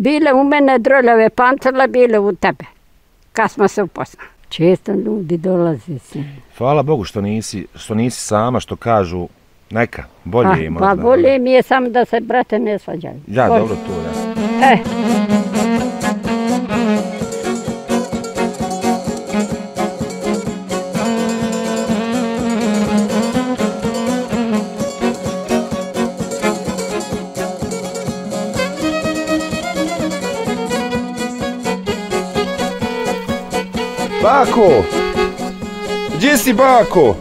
Bile u mene droljave pantale, bile u tebe. Kad smo se upoznali. Često ljudi dolaze sin. Hvala Bogu što nisi, što nisi sama, što kažu neka, bolje Pa, je pa možda. bolje mi je samo da se brate ne svađaju. Ja, Bolje. dobro to, ja. E, Bako! Gdje si Bako?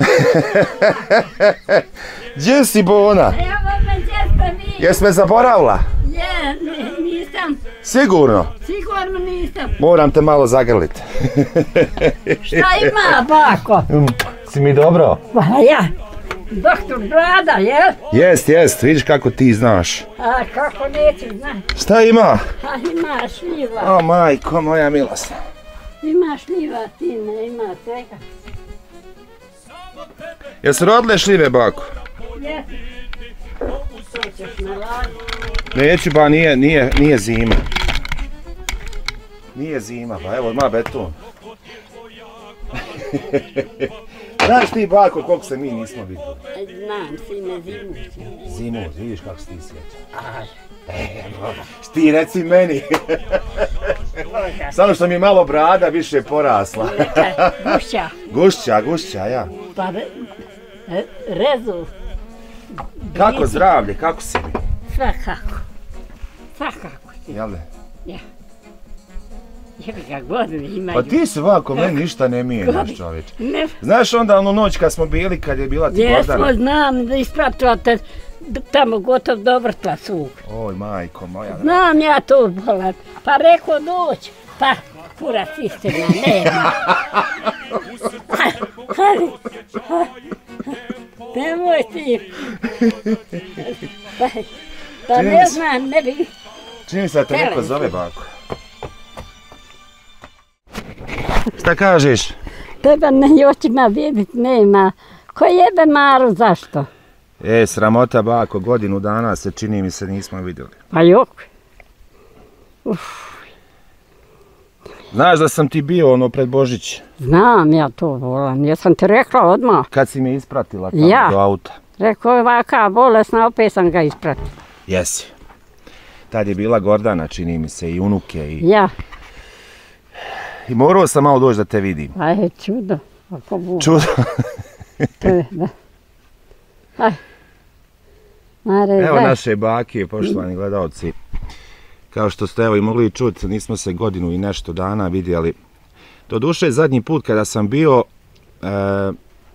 Gdje si Bona? Evo me djeca mi. Jes me zaboravila? Je, ni- nisam. Sigurno. Sigurno nisam. Moram te malo zagrlit. Šta ima, bako? Si mi dobro? Pa ja. Doktor Brada, jel? Jest, jest, vidiš kako ti znaš. A kako neću znati. Šta ima? A ima šljiva. O majko moja milosna. Ima šljiva, sine, ima svega. Jesu rodile šljive Bako? Hoćeš laditi? Neću ba, nije, nije, nije zima. Nije zima, pa evo ima beton. Znaš ti bako koliko se mi nismo vidjeli? E, Znam, sine, zimu. Zimu, vidiš kako se ti sjeća. E, ti reci meni. Samo što mi je malo brada više porasla. Gušća. Gušća, gušća, ja. Pa re, re- rezu. Kako zdravlje, kako si mi? Svakako. Svakako. Jel ne? Jebi ga godine imaju. Pa ti se ovako, meni ništa ne mijenjaš čovječ. Ne, Znaš onda onu noć kad smo bili, kad je bila ti jesmo, Gordana? znam da ispratila te tamo gotov do vrtla svug. Oj, majko moja. Znam ja to bolan. Pa rekao doć. Pa, kurac istina, nema. Nemoj ti. Pa, pa ne znam, ne bi... Čini se da te neko zove bako. Šta kažeš? Tebe ne očima vidit nema. Ko jebe Maru, zašto? E, sramota bako, godinu dana se čini mi se nismo vidjeli. Pa jok. Znaš da sam ti bio ono pred Božić, Znam ja to volam. Jesam ti rekla odmah. kad si me ispratila tamo Ja. do auta. Rekao je ovaka bolesna, opet sam ga ispratila. Jesi. Tad je bila Gordana, čini mi se, i unuke. I, Ja, i morao sam malo doći da te vidim. a je čudo. Ako bu, Čudo. to je, da. Aj. Mare, Evo daj. naše bake, poštovani gledalci. Kao što ste evo i mogli čuti, nismo se godinu i nešto dana vidjeli. Do duše, zadnji put kada sam bio, e,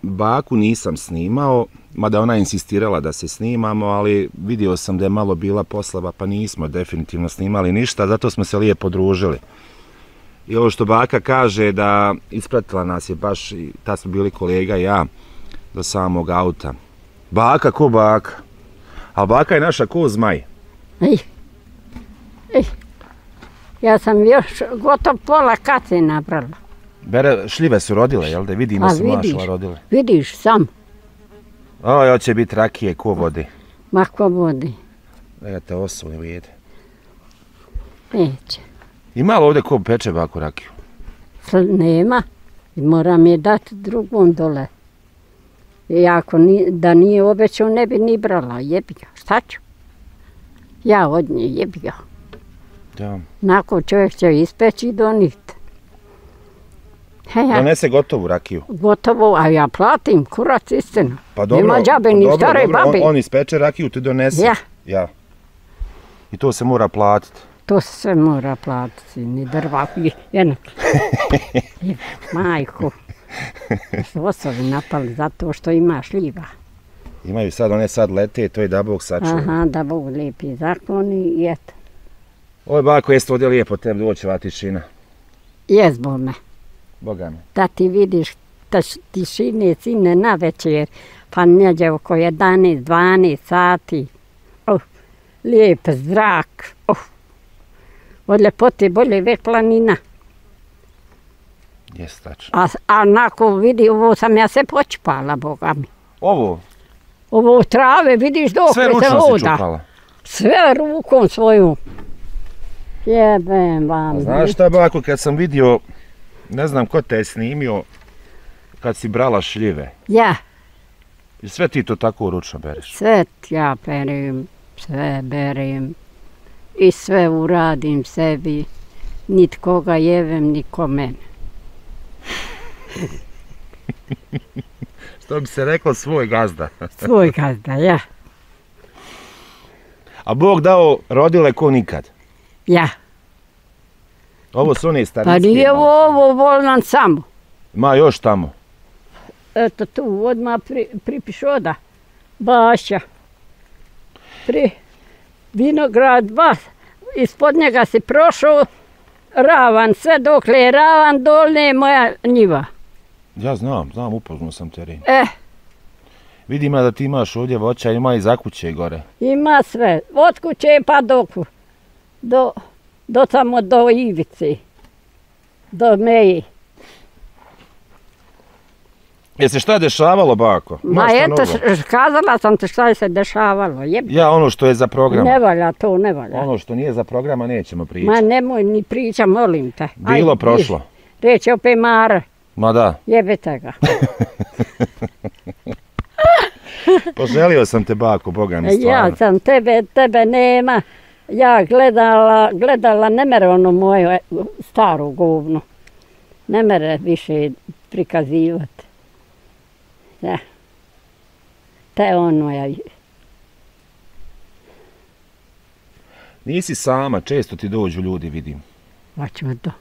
baku nisam snimao, mada ona insistirala da se snimamo, ali vidio sam da je malo bila poslava, pa nismo definitivno snimali ništa, zato smo se lijepo družili. I ovo što baka kaže da ispratila nas je baš, i tad smo bili kolega i ja, do samog auta. Baka ko baka? A baka je naša ko zmaj. Ej. Ej. Ja sam još gotov pola kace nabrala. Bere, šljive su rodile, jel da? Vidimo A se vidiš. mašala rodile. Vidiš sam, O, ja će biti rakije, ko vodi. mako vodi. Da te osuli vide. Neće. Ima li ovdje ko peče baku rakiju? Nema. Moram je dati drugom dole. I ako ni, da nije obećao, ne bi ni brala. Jebi ga. Šta ću? Ja od nje jebi ga. Da. Nakon čovjek će ispeći i doniti. He, ja, Donese gotovu rakiju. gotovo, a ja platim, kurac istina. Pa dobro, Nema džabe ni dobro, stare dobro, babe. On, on ispeče rakiju, ti donese. Ja. Ja. I to se mora platiti. To se sve mora platiti, ni drva, jedno. Majku. Su osobi napali zato što ima šljiva. Imaju sad, one sad lete, to je da Bog sačuva. Aha, da Bog lijepi zakoni i eto. Oj, bako, jeste ovdje lijepo tebi doći ova tišina. Jezbo me, Boga mi. da ti vidiš taš, tišine sine na večer, pa neđe oko 11, 12 sati. Oh, lijep zrak. Od ljepote bolje već planina. Jeste tačno. A, a nakon vidi, ovo sam ja se počpala, Boga mi. Ovo, Ovo trave, vidiš dok Sve se ručno si čupala. Sve rukom svojom. Jebem vam. A Znaš šta, bako, kad sam vidio, ne znam ko te je snimio, kad si brala šljive. Ja, I sve ti to tako ručno bereš. sve ja perim, sve berim. I sve uradim sebi. Nit koga jevem, niko mene. Što bi se reklo svoj gazda. Svoj gazda, ja. A Bog dao rodile ko nikad. Ja. Ovo su one starinske. Pa nije ovo volan samo. Ma još tamo. Eto tu, odmah pri, pripiš oda. Baša. Pri vinograd vas. Ispod njega si prošao ravan, sve dokle je ravan, dolne je moja njiva. Ja znam, znam, upoznao sam teren. E, Vidim ja da ti imaš ovdje voća, ima i za kuće gore. ima sve. Od kuće pa do, ku- do, do tamo do Ivice. Do meji. Je se šta dešavalo, bako? Ma eto, kazala sam ti šta je se dešavalo. Jeb... Ja, ono što je za program. Ne valja to, ne valja. Ono što nije za programa nećemo Ma pričati. nemoj ni priča, molim te. Bilo Ajde, prošlo. Reći opet Mara, Ma da, jebete ga. poželio sam te bako, boga mi stvarno. ja sam tebe, tebe nema. Ja gledala, gledala, ne mere ono moju e, staru govnu. Ne mere više prikazivati. Ja. Te ono ja. Nisi sama, često ti dođu ljudi, vidim. Hoću to.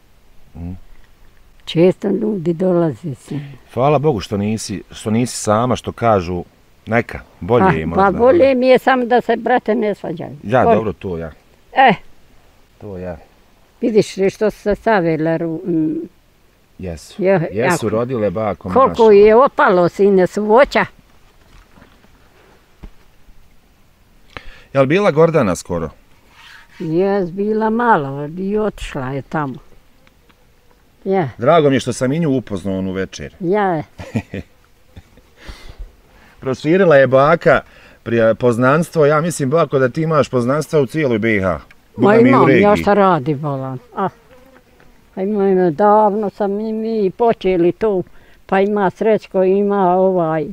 Mm. Često ljudi dolaze si. Hvala Bogu što nisi, što nisi sama, što kažu neka, bolje je pa, možda. pa bolje mi je samo da se brate ne svađaju. Ja, Bolje. dobro, to ja. E, To ja. vidiš li što su se stavile mm, Jesu. Je- Jesu jako. rodile bako Koliko maša. je opalo sine su voća. Jel bila Gordana skoro? Jes, bila malo i otišla je tamo. Ja, Drago mi je što sam i nju upoznao onu večer. ja, Proširila je baka prije poznanstvo, ja mislim bako da ti imaš poznanstva u cijeloj BiH. ma imam, ja šta radi volan. A, pa imam, davno sam i mi počeli to, pa ima Srećko, ima ovaj,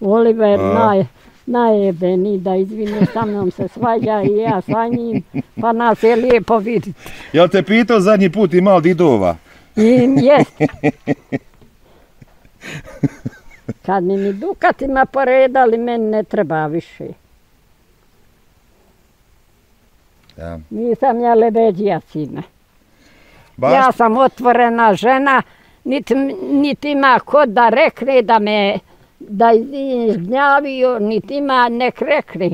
Oliver, A. naj, najebeni da izvini sa mnom se svađa i ja sa njim, pa nas je lijepo vidjeti. Jel te pitao zadnji put ima li didova? I jest. Kad mi mi dukatima poredali, meni ne treba više. Ja. Nisam ja lebeđija sine. Baš, Ja sam otvorena žena, niti, niti ima ko da rekne da me da izgnjavio, niti ima nek rekne.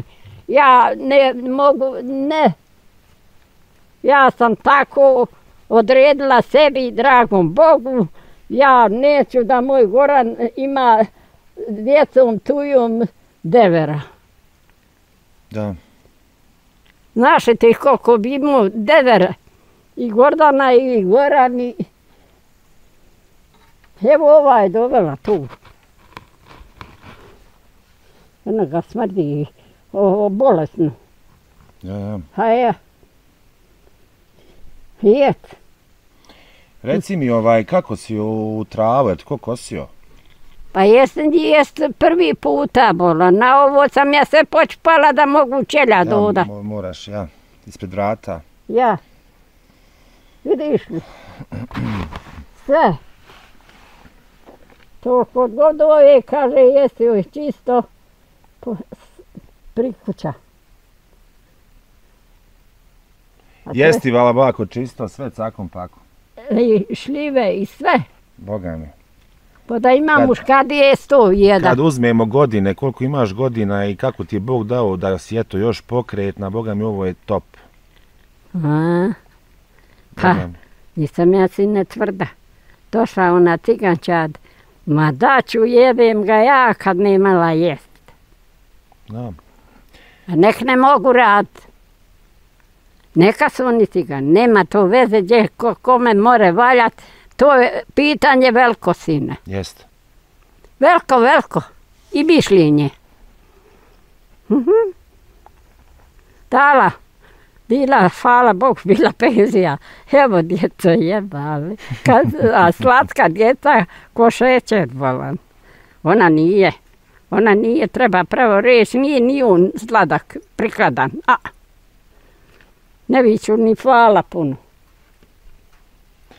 Ja ne mogu, ne. Ja sam tako odredila sebi, dragom Bogu, ja neću da moj Goran ima djecom tujom devera. da. Znaš ti koliko bi imao devera? I Gordana i Goran i... Evo ova je dovela tu. Ona ga smrdi o, bolesnu. Ja, ja. A je. Jet. Reci mi ovaj, kako si u travu, et ko kosio? Pa jesam jest prvi puta bola. Na ovo sam ja se počpala da mogu čelja doda. Ja, mo- moraš, ja, ispred vrata. Ja. Vidiš li? Sve. To kod god ove kaže jesi joj čisto po, prikuća. Jesti vala bako čisto, sve cakom pakom. I šljive i sve. Boga mi. Pa da ima Kad- muškadije sto jedan. Kad uzmemo godine, koliko imaš godina i kako ti je Bog dao da si eto još pokretna, Boga mi ovo je top. A, Pa. Nisam ja sine tvrda. Došla ona cigančad. Ma da ću jebem ga ja kad ne imala jest. Znam. A nek ne mogu rad. Neka su oni cigan. Nema to veze gdje ko, kome more valjat. To je pitanje veliko sine. Jest. Veliko, veliko. I mišljenje. Dala. Bila, hvala Bog, bila penzija. Evo djeco jebali. Kad, a slatka djeca ko šećer volan. Ona nije. Ona nije, treba pravo reći, nije ni on sladak, prikladan. A, ne viću ni hvala puno.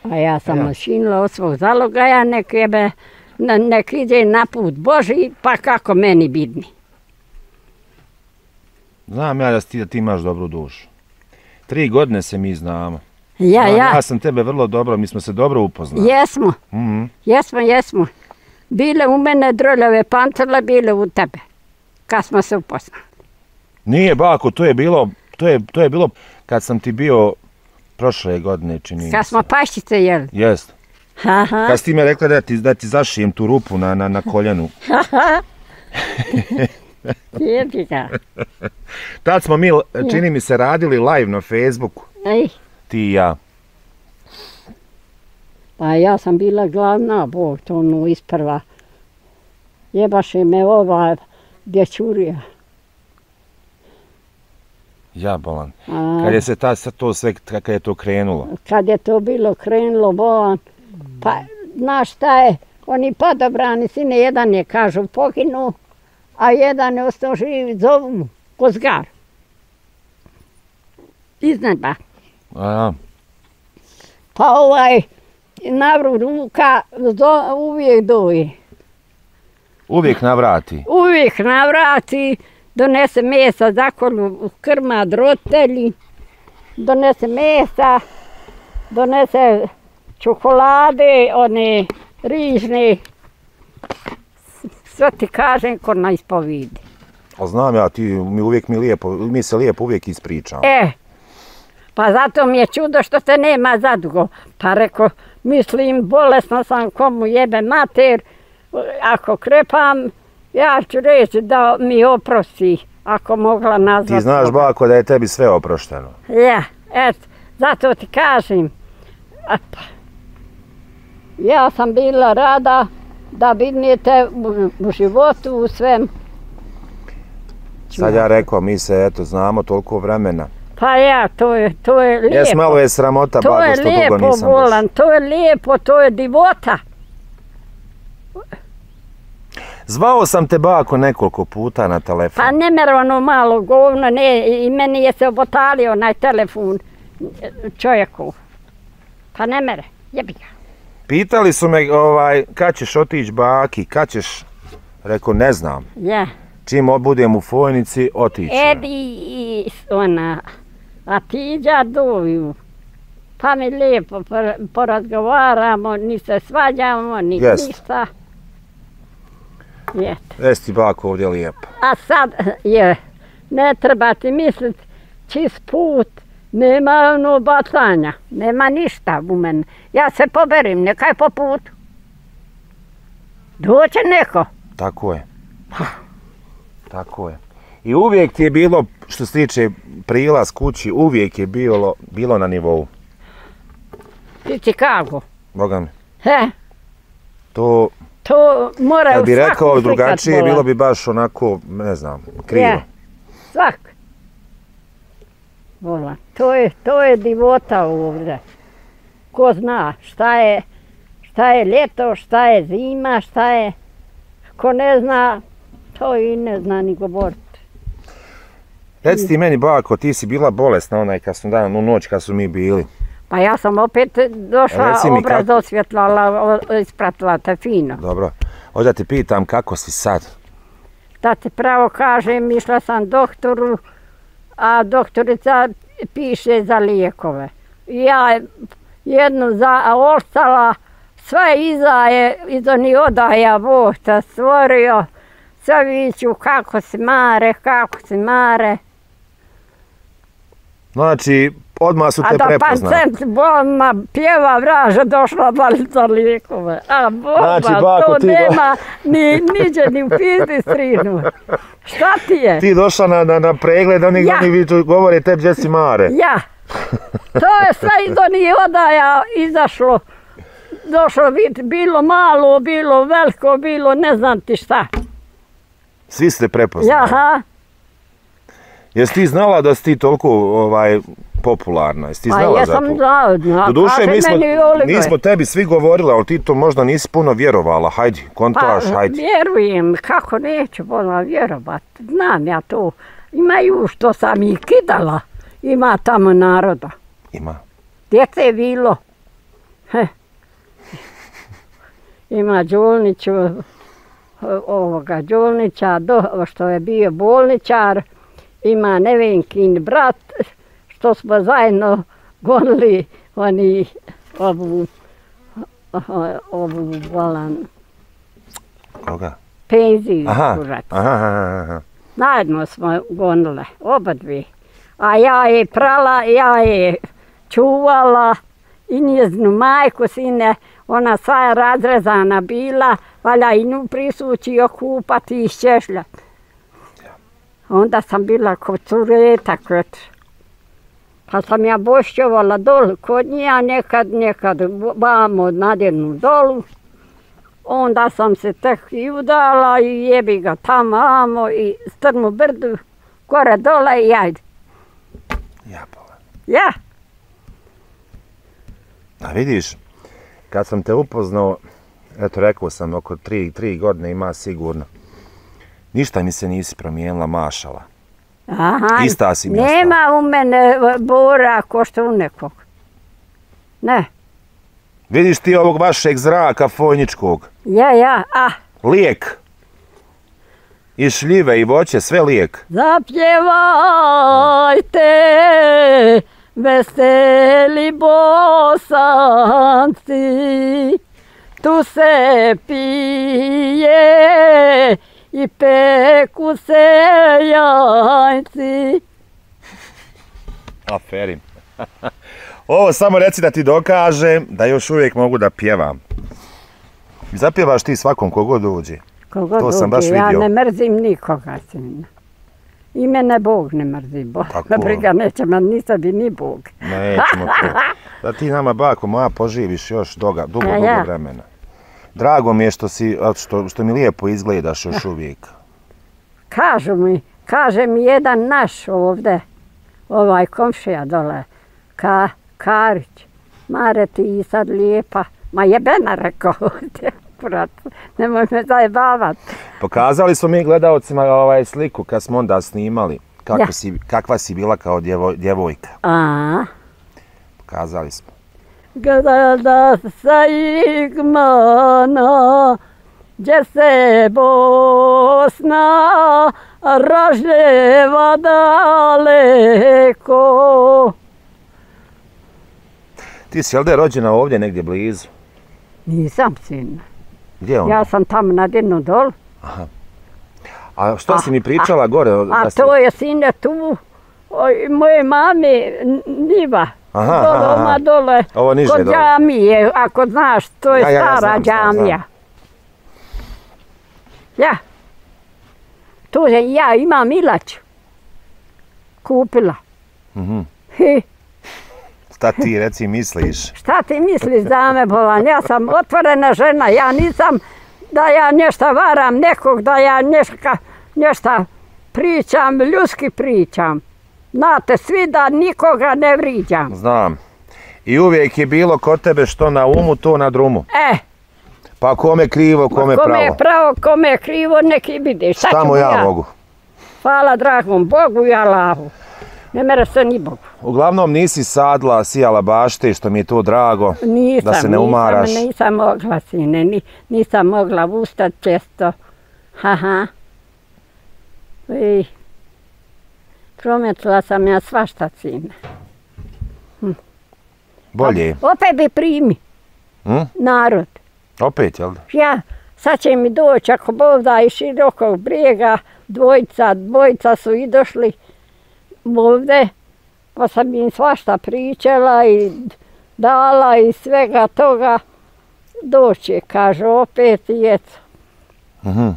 A ja sam Ja. ja. šinila od svog zalogaja, nek, jebe, nek ide na put Boži, pa kako meni bidni. Znam ja da ti, da ti imaš dobru dušu. Tri godine se mi znamo. Ja, ja, ja sam tebe vrlo dobro, mi smo se dobro upoznali. jesmo, Mhm. jesmo, jesmo. Bile u mene droljave pantele, bile u tebe. Kad smo se upoznali. Nije bako, to je bilo, to je, to je bilo kad sam ti bio prošle godine, čini mi Kad se. smo paščice jeli. Jest. Aha, Kad si ti me rekla da ti, da ti zašijem tu rupu na, na, na koljenu. jebi ga. Tad smo mi, čini mi se, radili live na Facebooku. Ej, Ti i ja. pa ja sam bila glavna, Bog, to ono isprva. Jebaše me ova dječurija. Ja bolan. A, Kad je se ta, to sve, kad je to krenulo. kad je to bilo krenulo bolan, pa znaš šta je, oni padobrani sine, jedan je kažu poginu, a jedan je ostao živ, zovu mu, Kozgar. Iznadba. A, Pa ovaj, navru ruka, zo, uvijek doji. uvijek navrati. Uvijek navrati, donese mesa, zakolu krma, drotelji, donese mesa, donese čokolade, one rižne, sve ti kažem ko na ispovidi. A znam ja, ti mi uvijek mi lijepo, mi se lijepo uvijek ispričamo. E, pa zato mi je čudo što te nema zadugo. Pa reko, mislim, bolesna sam komu jebe mater, ako krepam, ja ću reći da mi oprosti, ako mogla nazvati. Ti znaš, bako, da je tebi sve oprošteno. Ja, et, zato ti kažem. Pa, Ja sam bila rada da vidnete u, u životu, u svem. Sad ja rekao, mi se, eto, znamo toliko vremena. Pa ja, to je, to je lijepo. Jes, malo je sramota, To je što dugo lijepo, nisam došao. Volan, to je lijepo, to je divota. Zvao sam te, bako, nekoliko puta na telefon. Pa ne mer ono malo govno, ne, i meni je se obotalio onaj telefon čovjeku. Pa ne mere, jebi ga. Pitali su me, ovaj, kad ćeš otići baki, kad ćeš, rekao, ne znam. Ja. Čim budem u Fojnici, otići. Edi i ona, a tiđa doju. Pa mi lijepo por- porazgovaramo, ni se svađamo, ni Jest. ništa. Jet. Jes ti bako ovdje lijepo. A sad je, ne treba ti mislit, čist put, nema ono bacanja, nema ništa u mene. Ja se poberim, nekaj po putu. Doće neko. Tako je. Tako je. I uvijek ti je bilo, što se tiče prilaz kući, uvijek je bilo, bilo na nivou. Ti ti kako? Boga mi. He, To, to mora kad u bi svakom rekao slikat drugačije, bolan. bilo bi baš onako, ne znam, krivo. Je, svak. Vola. To je, to je divota ovdje. Ko zna šta je, šta je ljeto, šta je zima, šta je... Ko ne zna, to i ne zna ni govoriti. Reci ti meni, bako, ti si bila bolesna onaj kad smo dan, u noć kad su mi bili. Pa ja sam opet došla, Reci mi obraz kako- osvjetlala, ispratila te fino. Dobro. Da te pitam kako si sad. Da ti pravo kažem, išla sam doktoru, a doktorica piše za lijekove. Ja jednu za ostala, sve iza je, iza ni odaja Bog stvorio. Sve viću kako se mare, kako se mare. Znači, odmah su A te da prepoznali. pancent bolna pjeva vraža došla da li za lijekove. A boba, Znači, bako, to ti do- nema ni, niđe ni u pizdi strinu. Šta ti je? Ti došla na, na, na pregled, oni, Ja. oni viču, govore tebi gdje si mare. Ja. To je sve iz onih odaja izašlo. Došlo vid, bilo malo, bilo veliko, bilo ne znam ti šta. Svi ste prepoznali. Jaha. Jesi ti znala da si ti toliko ovaj, popularna? Jesi ti Pa znala ja za sam to? znao, zna, Doduše, kaže mi smo, meni Oliver. nismo tebi svi govorili, ali ti to možda nisi puno vjerovala. Hajdi, kontaš, Pa, hajdi. vjerujem, kako neću bona vjerovat. Znam ja to. Imaju što sam ih kidala. Ima tamo naroda. Ima. Djece je bilo. Ima Đulniću, ovoga Đulnića, do, što je bio bolničar. Ima Nevenkin brat, što smo zajedno gonili oni ovu, ovu volan, Koga? penziju Aha, aha, aha, aha. Zajedno smo gonile, oba dvije. A ja je prala, ja je čuvala i njeznu majku, sine, ona sva je razrezana bila, valja i nju prisući okupati i šešljati. Onda sam bila kod cureta, kod Pa sam ja bošćovala dolu kod nje, a nekad, nekad vamo nadjernu dolu. Onda sam se tek i udala i jebi ga tamo, amo i strmu brdu, gore dole i ajde. Jabala. Ja, A vidiš, kad sam te upoznao, eto rekao sam oko tri, tri godine ima sigurno. Ništa mi se nisi promijenila, mašala. Aha. Ista si mi Nema u mene e, bora ko što u nekog. Ne, Vidiš ti ovog vašeg zraka fojničkog, ja, ja, a, lijek. I šljive i voće, sve lijek. zapjevajte, veseli bosanci, tu se pije i peku se jajci. Aferin. Ovo samo reci da ti dokažem da još uvijek mogu da pjevam. Zapjevaš ti svakom kogod uđe. Kogo To sam baš Ja vidio. ne mrzim nikoga, sina. I mene Bog ne mrzi, Bog. Tako. Na briga neće man ni sebi ni Bog. Nećemo to. Da ti nama, bako moja, poživiš još doga, dugo, A dugo ja. vremena. Drago mi je što, si, što, što mi lijepo izgledaš još uvijek. Kažu mi, kaže mi jedan naš ovde, ovaj komšija dole, ka, Karić, Mare ti sad lijepa, ma jebena rekao, kurat, nemoj me zajebavat. Pokazali smo mi gledaocima ovaj sliku kad smo onda snimali. Kako Ja. si, kakva si bila kao djevo, djevojka. A, Pokazali smo. Gdada sa igmana, gdje se Bosna ražljeva daleko. Ti si jel da je rođena ovdje negdje blizu? Nisam sin. Gdje on? Ja sam tamo na dinu dol. A što A, si mi pričala gore? A da si- to je sine tu, oj, moje mame Niva. Aha, dole, aha, dole, Ovo niže kod dole. džamije, ako znaš, to je Ja, ja, ja stara znam, znam, džamija. Ja. Tu je ja imam ilać. Kupila. Mhm. Šta ti reci misliš? šta ti misliš za me, Bolan? Ja sam otvorena žena, ja nisam da ja nešto varam nekog, da ja neška, nešto pričam, ljudski pričam. Znate, svi da nikoga ne vriđam. Znam. I uvijek je bilo kod tebe što na umu, to na drumu. E, Pa kome krivo, kome, kome pravo. je pravo, kome je krivo, neki vidi. Šta, mu ja mogu? Hvala dragom Bogu i Allahu. Ne mere se ni Bogu. Uglavnom nisi sadla, sijala bašte, što mi je to drago. Nisam, Da se ne umaraš. nisam, nisam mogla sine, ni, nisam mogla ustat često. Haha. I prometila sam ja svašta sine. Bolje. Opet bi primi Hm? narod. Opet, jel da? Ja, sad će mi doći ako Bog da iz širokog brijega, dvojica, dvojica su i došli ovde, pa sam im svašta pričala i dala i svega toga. Doće, kaže, opet i eto. Mhm.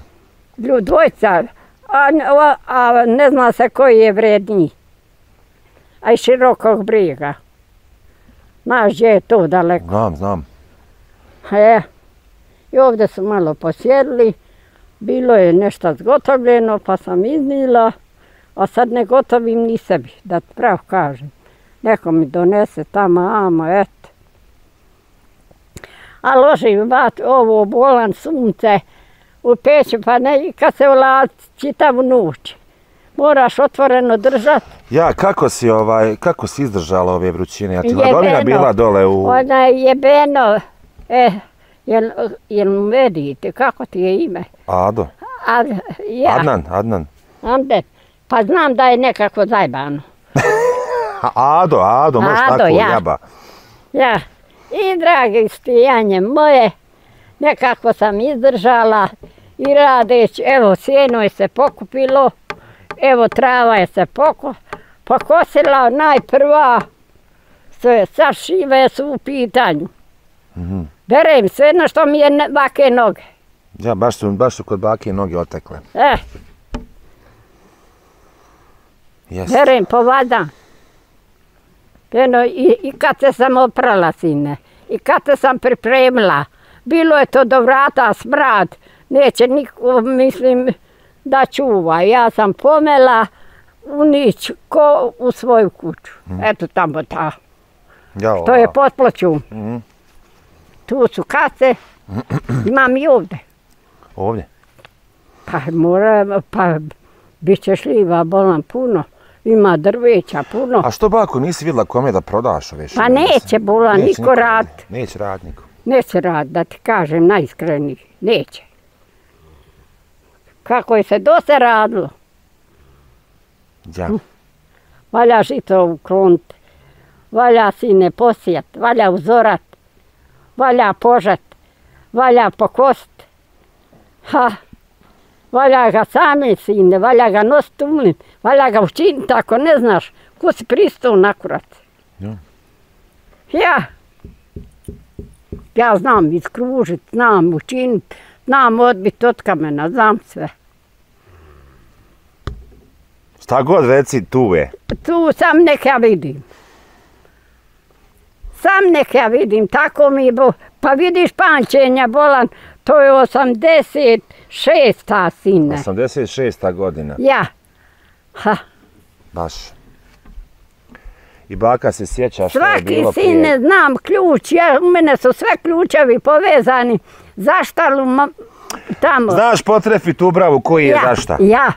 Ljud, dvojica, a, ne- a, a ne zna se koji je vredniji. A iz širokog brijega. Znaš gdje je to daleko. Znam, znam. E, i ovdje su malo posjedili, bilo je nešto zgotovljeno pa sam iznila, A sad ne gotovim ni sebi, da ti prav kažem. Neko mi donese tamo, amo, eto. A ložim vat, ovo, bolan sunce, u peću, pa ne, i kad se ulazi čitavu noć. Moraš otvoreno držati. Ja, kako si, ovaj, kako si izdržala ove vrućine? Ja ti. Vladovina bila dole u... Ona je jebeno, e, jel, jel vedite, kako ti je ime? Ado. A, ja, Adnan, Adnan. Ande, pa znam da je nekako zajbano. Ado, Ado, možeš Ado, tako, ja. jaba. Ja, i dragi stijanje moje, nekako sam izdržala i radeć, evo sjeno je se pokupilo, evo trava je se poku, pokosila najprva, sve, sad šive su u pitanju. Mhm. Berem sve na što mi je vake noge. Ja, baš su, baš su kod bake noge otekle. E, Jes. berem po vada. Eno, i, I kad se sam oprala, sine, i kad se sam pripremila, bilo je to do vrata smrad, neće niko, mislim, da čuva. Ja sam pomela u nić, ko u svoju kuću. Eto tamo ta, Ja, to je pod pločom. Mhm. Tu su kase, imam i ovde. Ovdje. Pa mora, pa bit će šljiva bolan puno, ima drveća puno. A što bako, nisi vidjela kome da prodaš ove Pa šibe? neće bolan Neće niko rad, Neće rad niko. Neće rad, da ti kažem najiskreniji, neće. Kako je se dose radilo, Ja. valja žito ukloniti, valja sine posijat, valja uzorat, valja požat, valja pokost. Ha, valja ga sami sine, valja ga nositi u mlin, valja ga učiniti ako ne znaš, ko si pristao nakurat. Ja. Ja. Ja znam iskružit, znam učinit, znam odbit od kamena, znam sve. Šta god reci, tu je. Tu sam nek ja vidim. Sam nek ja vidim, tako mi bo... Pa vidiš pančenja bolan, to je 86. sine. 86. godina. Ja. Ha, Baš. I baka se sjeća što je svaki bilo sine prije. znam ključ, ja, u mene su sve ključevi povezani. Zaštalu ma, tamo. Znaš potrefit ubravu koji je ja, za šta? Ja.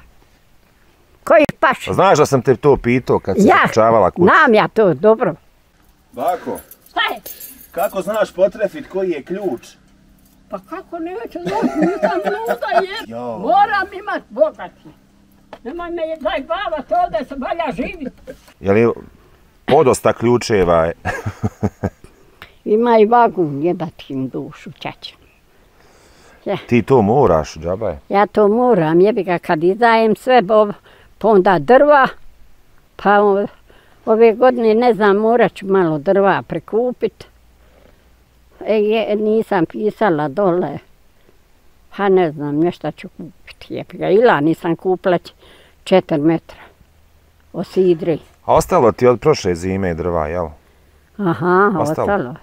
Koji paš? Znaš da sam te to pitao kad si Ja, zaključavala kuću? znam ja to, dobro. Bako, Šta je? kako znaš potrefit koji je ključ? Pa kako neću znaš, nisam luda je. Jo. Moram imat bogati. Nemoj me zajbavati ovdje se valja živit. Je li podosta ključeva je? Ima i vagun jebati im dušu, čače. Ti to moraš, džaba je. Ja to moram, jebi ga kad izdajem sve, bo, pa onda drva, pa ove godine ne znam, morat ću malo drva prekupit. E, je, nisam pisala dole, pa ne znam, nešto ću kupiti, jebi ga. Ila nisam kupila četiri metra o sidri. A ostalo ti od prošle zime drva, jel? Aha, Ostalo? ostalo.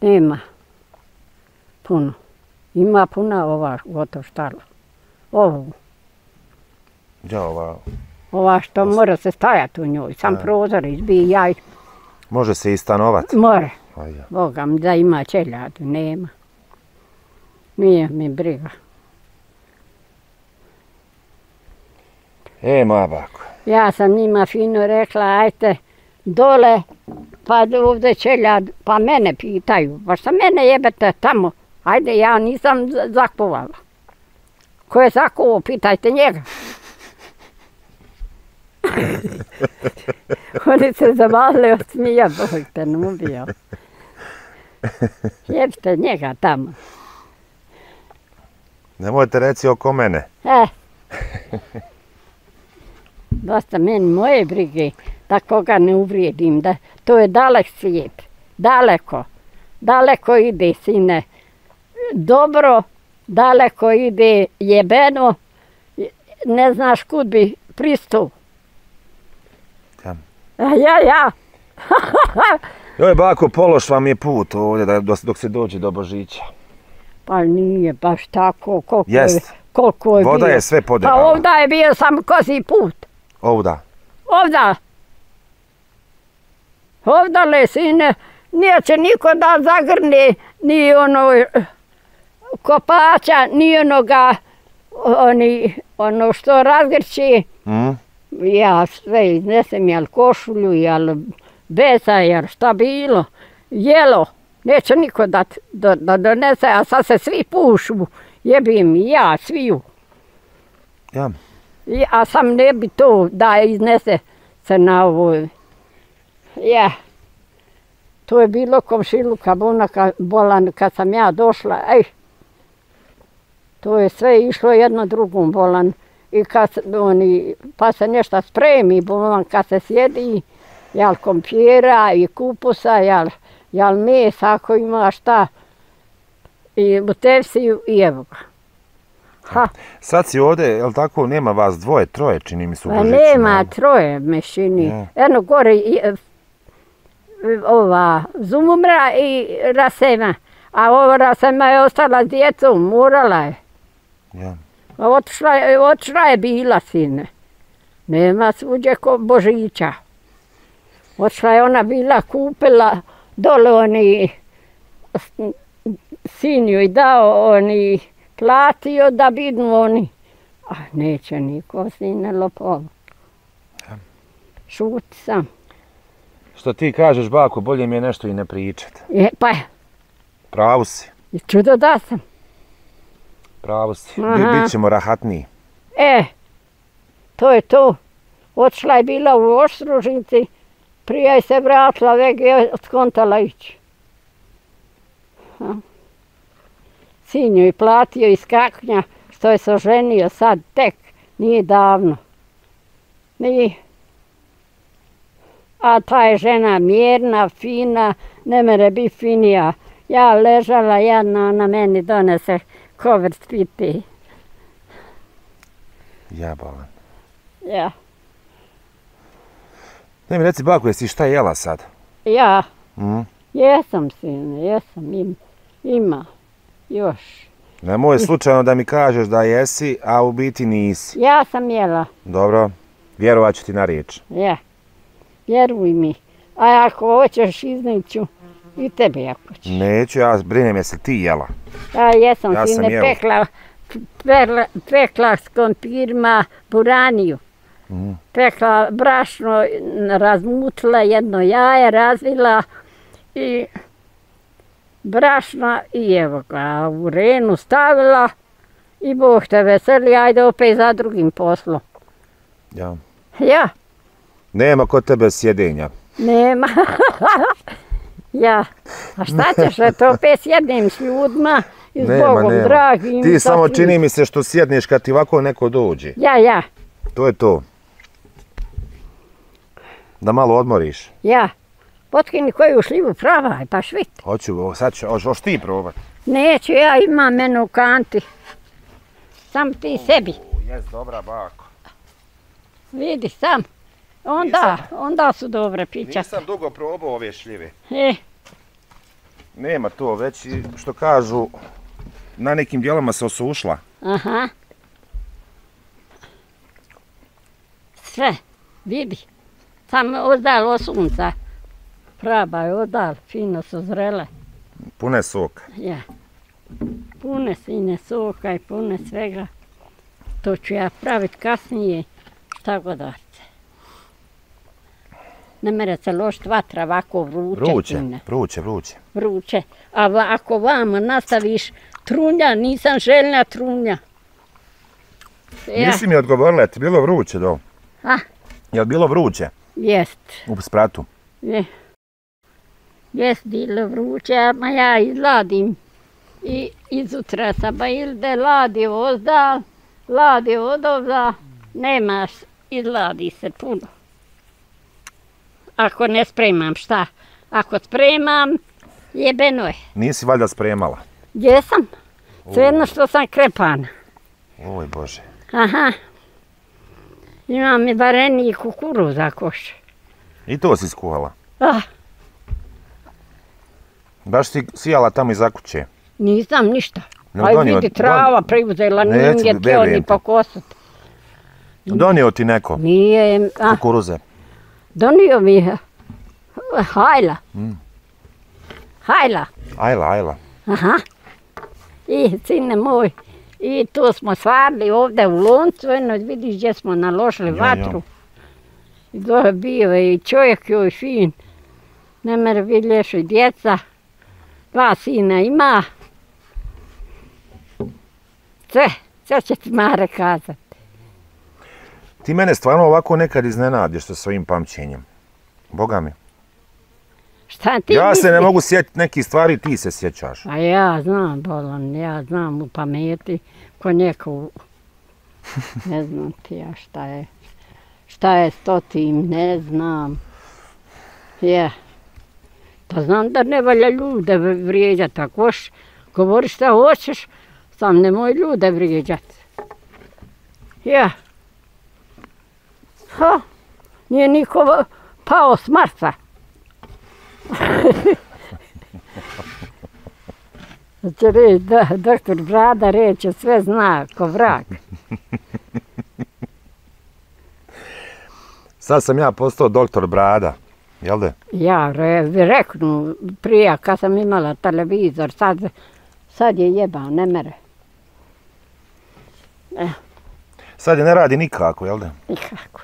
Nema. Puno. Ima puna ova gotovo štala. Ovo, Ja, ova, ova što mora se stajati u njoj. Sam A. prozor izbija može se i stanovat. more. A ja. Boga mi da ima čeljadu, nema. Nije mi briga. E, moja bako. Ja sam njima fino rekla, ajte dole, pa ovdje čeljad, pa mene pitaju, pa šta mene jebete tamo? Ajde, ja nisam zakovala. Ko je zakovao, pitajte njega. Oni se zavali od smija, Bog te ne ubio. Jebite njega tamo. Nemojte reci oko mene. E. Dosta meni moje brige da koga ne uvrijedim, da to je dalek svijet, daleko, daleko ide sine, dobro, daleko ide jebeno, ne znaš kud bi pristao. Ja. A ja, ja, Joj, bako, pološ vam je put ovdje da, dok, se dođe do Božića. pa nije baš tako, koliko je, Jest. koliko je Voda bio. je sve Pa poderala. ovdje je bio sam kozi put. Ovda. Ovda. Ovdale, sine, nije će niko da zagrne ni ono eh, kopača, ni onoga, oni, ono što razgrči. Mm? Ja sve iznesem, jel košulju, jel besa, jel šta bilo. Jelo, neće niko da, da, da donese, a sad se svi pušu. Jebim ja, sviju. Ja. I- A sam ne bi to da iznese se na ovo. Ja. To je bilo komšiluka bunaka bolan kad sam ja došla. Ej. To je sve išlo jedno drugom bolan. I kad oni, pa se nešto spremi bolan kad se sjedi. Jel kompjera i kupusa, jel, jel mesa ako ima šta. I u tepsiju i evo ga. Ha. Sad si ovde, jel tako, nema vas dvoje, troje, čini mi se u Pa Božiću. nema troje mešini. Ja. Eno gore e, ova Zumumra i Rasema. A ova Rasema je ostala s djecom, morala je. Ja. A otišla, je- otišla je bila sine. Nema svuđe ko Božića. Otišla je ona bila kupila dole oni sinju i dao oni platio da vidnu oni. A neće niko sine lopova. Šuti sam. Što ti kažeš, bako, bolje mi je nešto i ne pričat. Je, pa je, Pravu si, i čudo da sam. pravu si. Bi, Aha. bit ćemo rahatniji. E, to je to. Otišla je bila u Oštružnici, prije je se vratila, već je skontala ići. Ha. Sin joj platio iz kaknja, što je se oženio sad tek, nije davno. Nije. A ta je žena mjerna, fina, ne mere biti finija. Ja ležala jedna, ona meni donese kovert pipi. Jabalan. Ja. Ne mi reci, bako, jesi šta jela sad? Ja, Mm? jesam sine, jesam, im, ima, još. Nemoj slučajno da mi kažeš da jesi, a u biti nisi. Ja sam jela, Dobro, vjerovat ću ti na riječ. ja, vjeruj mi. A ako hoćeš izniću i tebe ako ćeš. Neću, ja brinem jesi ti jela. Ja jesam Ja sam pekla, pekla, pekla s kompirima buraniju. Mm. Pekla brašno, razmutila jedno jaje, razvila i brašna i evo ga u renu stavila i Bog te veseli, ajde opet za drugim poslom. Ja. Ja, Nema kod tebe sjedenja. nema. ja, a šta ćeš, eto opet sjednem s ljudima i s Nema, Bogom nema. dragim. Ti sa samo čini mi se što sjedneš kad ti ovako neko dođe. Ja, ja, To je to. Da malo odmoriš. ja. Potkini koju šljivu pravaj, pa švit. Hoću, sad ću, hoš, hoš ti probat. Neću, ja imam menu u kanti. Sam ti sebi. Jes, dobra bako. Vidi sam. Onda, onda su dobre pića. Nisam dugo probao ove šljive. E, Nema to, već i što kažu, na nekim dijelama se osušla. aha. Sve, vidi. Sam ozdalo sunca. Praba je odal, fino su zrele. Pune soka. Ja. Pune sine soka i pune svega. To ću ja praviti kasnije, šta god hoće. Ne mere se ložiti vatra ovako vruće. Vruće, sine. vruće, vruće. Vruće. A ako vama nastaviš trunja, nisam željna trunja. Ja, Nisi mi odgovorila, je ti bilo vruće do? A? Jel bilo vruće jest. u spratu? Je. Jest bilo vruće, a ja izladim. I izutra sam ba ilde ladi ozdal, ladi odovda, nemaš, izladi se puno. Ako ne spremam šta? Ako spremam, jebeno je. Nisi valjda spremala? Jesam. Sve jedno što sam krepana. Oj Bože. Aha. Imam i vareni i kukuruza koš. I to si skuhala. Ah, Baš si sijala tamo iza kuće. nisam ništa. No, Aj donio- vidi, trava don- preuzela, nije verujem ni pokosat. Donio ti neko Nije, a, kukuruze. donio mi je hajla. Hajla. Ajla, ajla. Aha. I, sine moj, i tu smo stvarili ovdje u loncu, eno vidiš gdje smo naložili vatru. I to je bio i čovjek joj fin. Ne mere vidješ i djeca. Dva sina ima. Sve, sve će ti Mare kazati. Ti mene stvarno ovako nekad iznenadiš sa svojim pamćenjem. Boga mi. Šta ti Ja se ne mogu sjetiti nekih stvari, ti se sjećaš. A ja znam, Bolan, ja znam u pameti ko neko, ne znam ti ja šta je, šta je s to tim, ne znam. Je. Pa znam da ne valja ljude vrijeđati, ako hoš, govori šta hoćeš, sam nemoj ljude vrijeđati. Je. Ha, nije niko pao s Marsa. Će reći, da, doktor Brada reče, sve zna, ko vrak. Sad sam ja postao doktor Brada, jel de? Ja re, reknu prije kad sam imala televizor, sad, sad je jebao, ne mere. Sad je ne radi nikako, jel de? Nikako.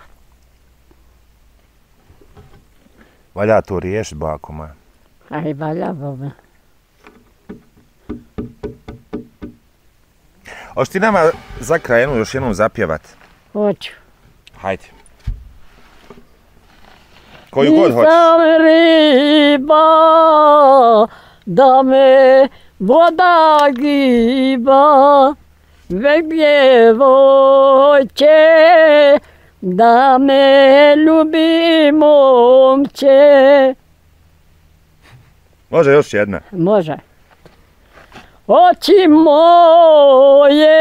Valja to riješiti, bako moja. Aj, valja bome. Hoće ti nama za kraj jednu još jednom zapjevat? Hoću. Hajde. Koju god hoćeš. Nisam riba, da me voda giba, vek djevojče, da me ljubi momče. Može još jedna. Može. Oči moje,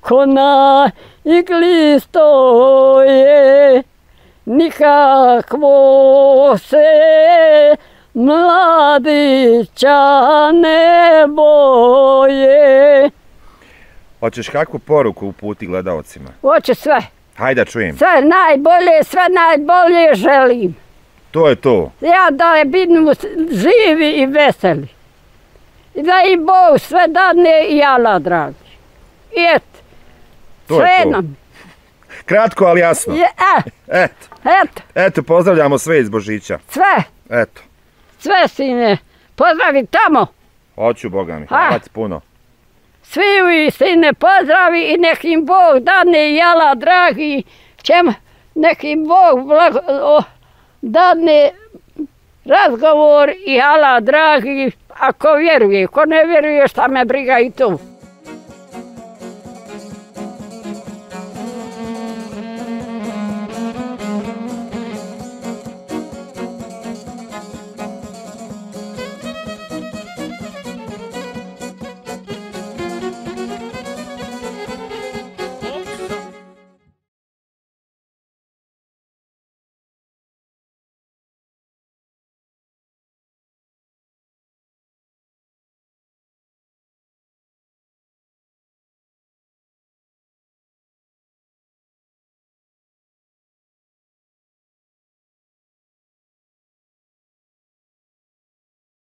ko na igli stoje, nikakvo se mladića ne boje. Hoćeš kakvu poruku uputi gledalcima? Hoću sve, Hajde da čujem. sve najbolje, sve najbolje želim. To je to. Ja da je bidnu živi i veseli. I da im Bog sve dadne i Allah dragi. I et, To je sve to. nam. Kratko, ali jasno. Je, e, Eto, eto, eto, pozdravljamo sve iz Božića. sve, Eto. sve sine. Pozdravi tamo. Hoću, Boga mi. Hvala ti puno. Svi vi sine pozdravi i nek im Bog dadne i Allah dragi. Čem, nek im Bog blago, o, dadne razgovor i Allah dragi. Ako vjeruje, ko ne vjeruje šta me briga i tu.